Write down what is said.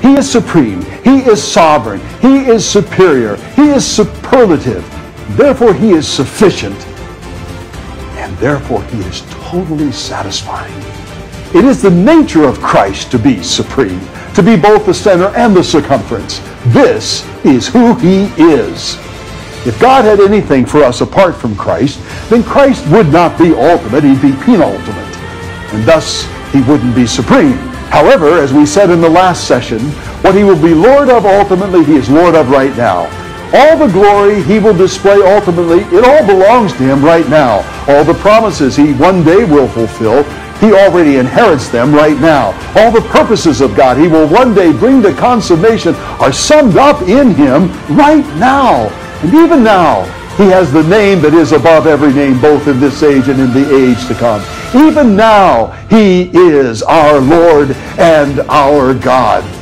He is supreme. He is sovereign. He is superior. He is superlative. Therefore, he is sufficient. And therefore, he is totally satisfying. It is the nature of Christ to be supreme, to be both the center and the circumference. This is who he is. If God had anything for us apart from Christ, then Christ would not be ultimate, he'd be penultimate. And thus, he wouldn't be supreme. However, as we said in the last session, what he will be Lord of ultimately, he is Lord of right now. All the glory he will display ultimately, it all belongs to him right now. All the promises he one day will fulfill, he already inherits them right now. All the purposes of God he will one day bring to consummation are summed up in him right now. And even now, he has the name that is above every name, both in this age and in the age to come. Even now, he is our Lord and our God.